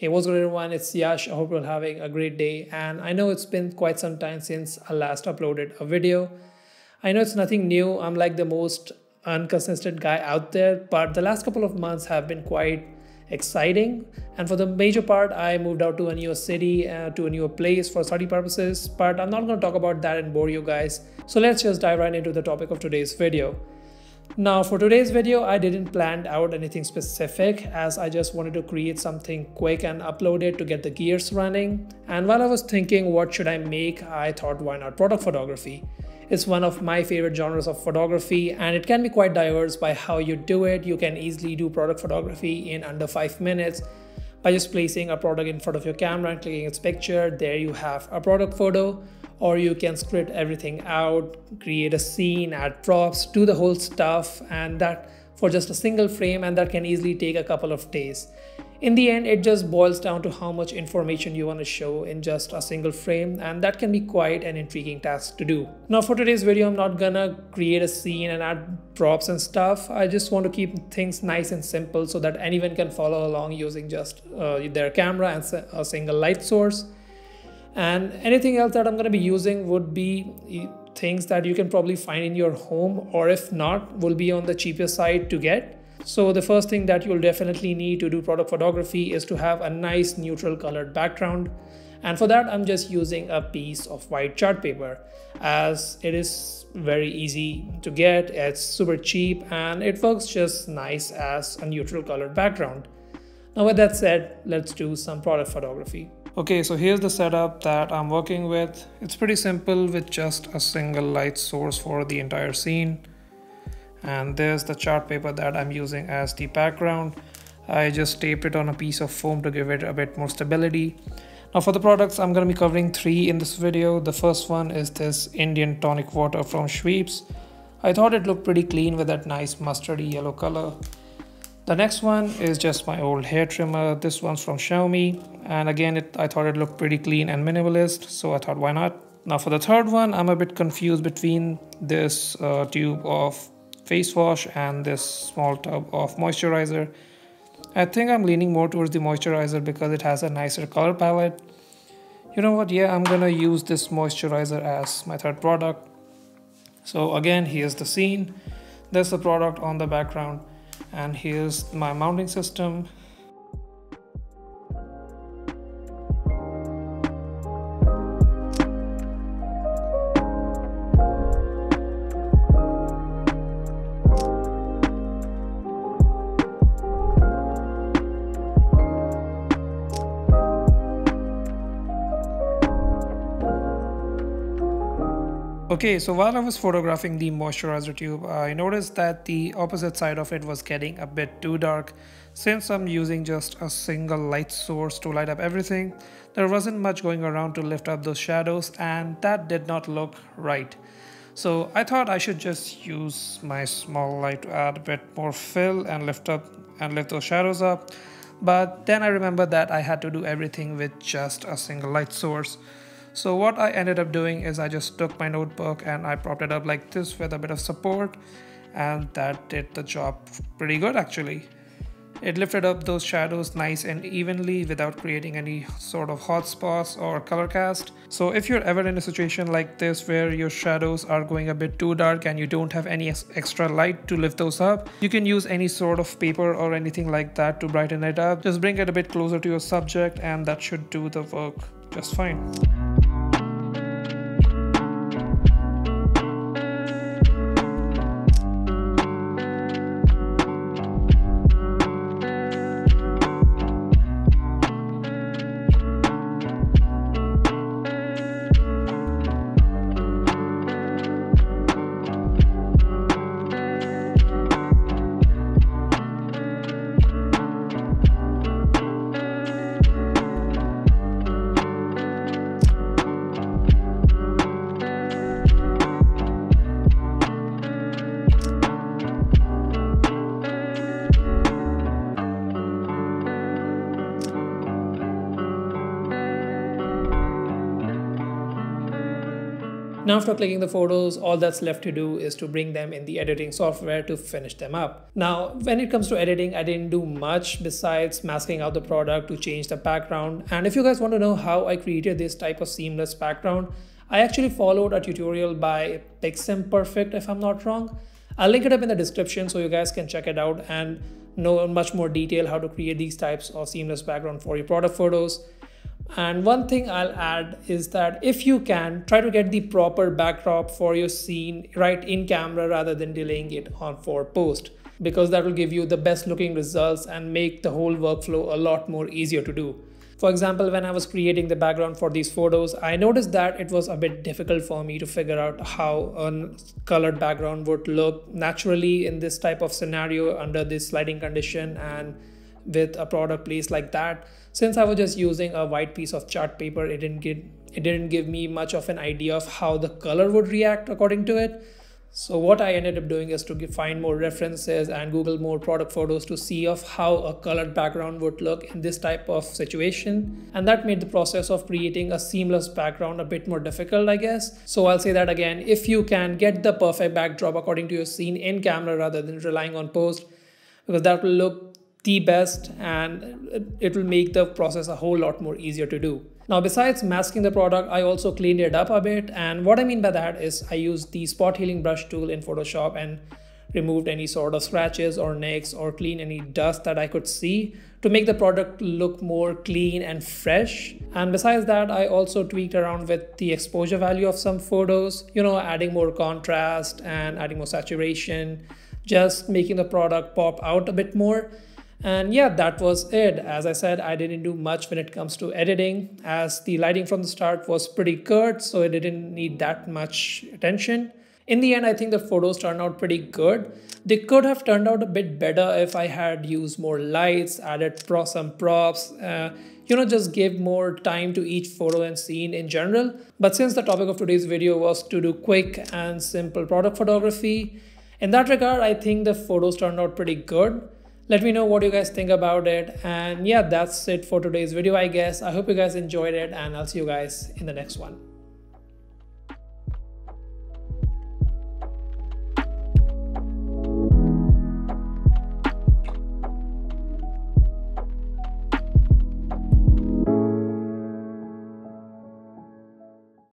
Hey, what's good everyone? It's Yash. I hope you're having a great day. And I know it's been quite some time since I last uploaded a video. I know it's nothing new. I'm like the most inconsistent guy out there, but the last couple of months have been quite exciting. And for the major part, I moved out to a new city, uh, to a new place for study purposes. But I'm not going to talk about that and bore you guys. So let's just dive right into the topic of today's video. Now for today's video, I didn't plan out anything specific as I just wanted to create something quick and upload it to get the gears running. And while I was thinking what should I make, I thought why not product photography. It's one of my favorite genres of photography and it can be quite diverse by how you do it. You can easily do product photography in under 5 minutes by just placing a product in front of your camera and clicking its picture. There you have a product photo or you can script everything out, create a scene, add props, do the whole stuff, and that for just a single frame, and that can easily take a couple of days. In the end, it just boils down to how much information you want to show in just a single frame, and that can be quite an intriguing task to do. Now, for today's video, I'm not gonna create a scene and add props and stuff. I just want to keep things nice and simple so that anyone can follow along using just uh, their camera and a single light source and anything else that i'm going to be using would be things that you can probably find in your home or if not will be on the cheaper side to get. So the first thing that you'll definitely need to do product photography is to have a nice neutral colored background. And for that i'm just using a piece of white chart paper as it is very easy to get it's super cheap and it works just nice as a neutral colored background. Now with that said let's do some product photography Okay, so here's the setup that I'm working with. It's pretty simple with just a single light source for the entire scene. And there's the chart paper that I'm using as the background. I just taped it on a piece of foam to give it a bit more stability. Now for the products, I'm going to be covering three in this video. The first one is this Indian tonic water from Schweppes. I thought it looked pretty clean with that nice mustardy yellow color. The next one is just my old hair trimmer. This one's from Xiaomi. And again, it, I thought it looked pretty clean and minimalist. So I thought, why not? Now for the third one, I'm a bit confused between this uh, tube of face wash and this small tub of moisturizer. I think I'm leaning more towards the moisturizer because it has a nicer color palette. You know what? Yeah, I'm gonna use this moisturizer as my third product. So again, here's the scene. There's the product on the background and here's my mounting system Okay, so while I was photographing the moisturizer tube, I noticed that the opposite side of it was getting a bit too dark. Since I'm using just a single light source to light up everything, there wasn't much going around to lift up those shadows and that did not look right. So I thought I should just use my small light to add a bit more fill and lift up and lift those shadows up. But then I remembered that I had to do everything with just a single light source. So what I ended up doing is I just took my notebook and I propped it up like this with a bit of support and that did the job pretty good actually. It lifted up those shadows nice and evenly without creating any sort of hot spots or color cast. So if you're ever in a situation like this where your shadows are going a bit too dark and you don't have any extra light to lift those up, you can use any sort of paper or anything like that to brighten it up. Just bring it a bit closer to your subject and that should do the work just fine. Now after clicking the photos, all that's left to do is to bring them in the editing software to finish them up. Now, when it comes to editing, I didn't do much besides masking out the product to change the background. And if you guys want to know how I created this type of seamless background, I actually followed a tutorial by Piximperfect if I'm not wrong. I'll link it up in the description so you guys can check it out and know in much more detail how to create these types of seamless background for your product photos. And one thing I'll add is that if you can, try to get the proper backdrop for your scene right in camera rather than delaying it on for post because that will give you the best looking results and make the whole workflow a lot more easier to do. For example, when I was creating the background for these photos, I noticed that it was a bit difficult for me to figure out how a colored background would look naturally in this type of scenario under this lighting condition and with a product placed like that. Since I was just using a white piece of chart paper, it didn't get it didn't give me much of an idea of how the color would react according to it. So what I ended up doing is to find more references and Google more product photos to see of how a colored background would look in this type of situation. And that made the process of creating a seamless background a bit more difficult, I guess. So I'll say that again, if you can get the perfect backdrop according to your scene in camera rather than relying on post, because that will look the best and it will make the process a whole lot more easier to do. Now, besides masking the product, I also cleaned it up a bit. And what I mean by that is I used the spot healing brush tool in Photoshop and removed any sort of scratches or nicks or clean any dust that I could see to make the product look more clean and fresh. And besides that, I also tweaked around with the exposure value of some photos, you know, adding more contrast and adding more saturation, just making the product pop out a bit more. And yeah, that was it. As I said, I didn't do much when it comes to editing as the lighting from the start was pretty good, so it didn't need that much attention. In the end, I think the photos turned out pretty good. They could have turned out a bit better if I had used more lights, added some props, uh, you know, just give more time to each photo and scene in general. But since the topic of today's video was to do quick and simple product photography, in that regard, I think the photos turned out pretty good let me know what you guys think about it. And yeah that's it for today's video i guess. I hope you guys enjoyed it and i'll see you guys in the next one